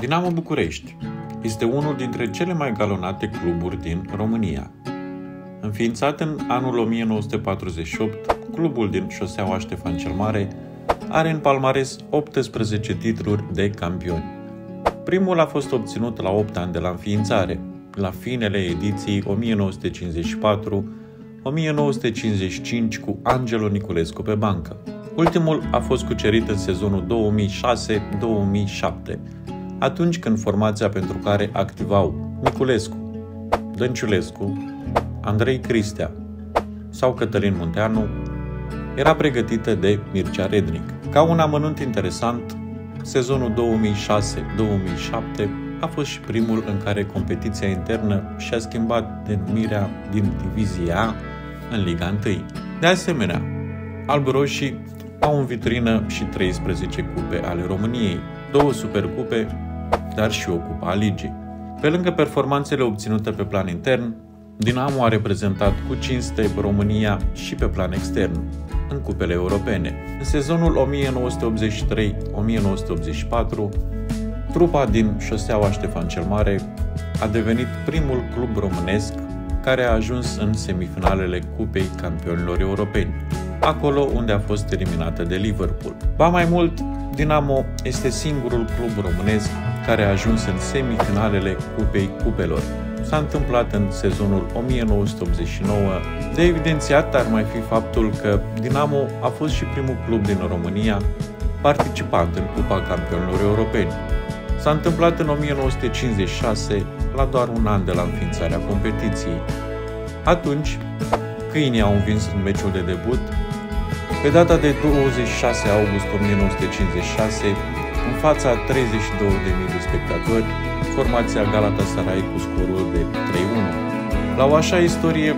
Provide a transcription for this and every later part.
Dinamo București este unul dintre cele mai galonate cluburi din România. Înființat în anul 1948, clubul din șoseaua Ștefan cel Mare are în palmares 18 titluri de campioni. Primul a fost obținut la 8 ani de la înființare, la finele ediției 1954-1955 cu Angelo Niculescu pe bancă. Ultimul a fost cucerit în sezonul 2006-2007, atunci când formația pentru care activau Niculescu, Dănciulescu, Andrei Cristea sau Cătălin Munteanu era pregătită de Mircea Rednic. Ca un amănunt interesant, sezonul 2006-2007 a fost și primul în care competiția internă și-a schimbat denumirea din Divizia A în Liga 1. De asemenea, albroșii au în vitrină și 13 cupe ale României, două supercupe, dar și o cupă a ligii. Pe lângă performanțele obținute pe plan intern, Dinamo a reprezentat cu cinste România și pe plan extern, în cupele europene. În sezonul 1983-1984, trupa din șoseaua Ștefan cel Mare a devenit primul club românesc care a ajuns în semifinalele Cupei Campionilor Europeni, acolo unde a fost eliminată de Liverpool. Ba mai mult, Dinamo este singurul club românesc care a ajuns în semifinalele Cupei Cupelor. S-a întâmplat în sezonul 1989. De evidențiat ar mai fi faptul că Dinamo a fost și primul club din România participant în Cupa Campionilor Europeni. S-a întâmplat în 1956, la doar un an de la înființarea competiției. Atunci, câinii au învins în meciul de debut pe data de 26 august 1956, în fața 32.000 de spectatori, formația Galatasaray cu scorul de 3-1. La o așa istorie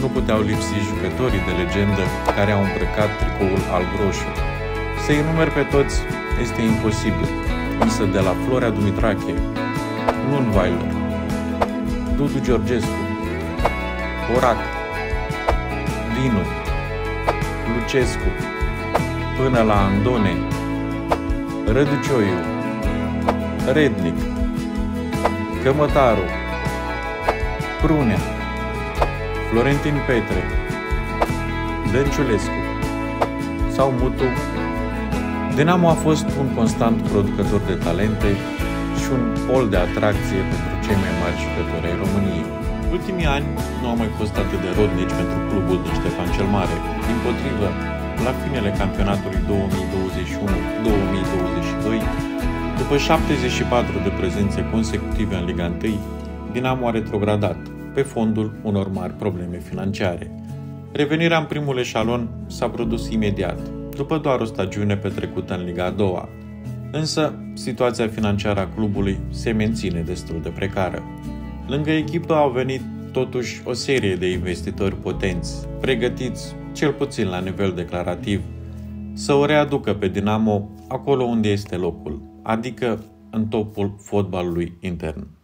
nu puteau lipsi jucătorii de legendă care au îmbrăcat tricoul alb-roșu. Să-i numer pe toți este imposibil, însă de la Florea Dumitrache, Nunweiler, Dudu Georgescu, Orac, Dinu, Lucescu, până la Andone, Răducioiu, Rednic, Cămătaru, Prunea, Florentin Petre, Dănciulescu sau Mutu, Dinamo a fost un constant producător de talente și un pol de atracție pentru cei mai mari jucători ai României. Ultimii ani nu au mai fost atât de rodnici pentru clubul din Ștefan cel Mare. Din potrivă, la finele campionatului 2021-2022, după 74 de prezențe consecutive în Liga 1, Dinamo a retrogradat, pe fondul unor mari probleme financiare. Revenirea în primul eșalon s-a produs imediat, după doar o stagiune petrecută în Liga a doua. Însă, situația financiară a clubului se menține destul de precară. Lângă echipă au venit totuși o serie de investitori potenți, pregătiți, cel puțin la nivel declarativ, să o readucă pe Dinamo acolo unde este locul, adică în topul fotbalului intern.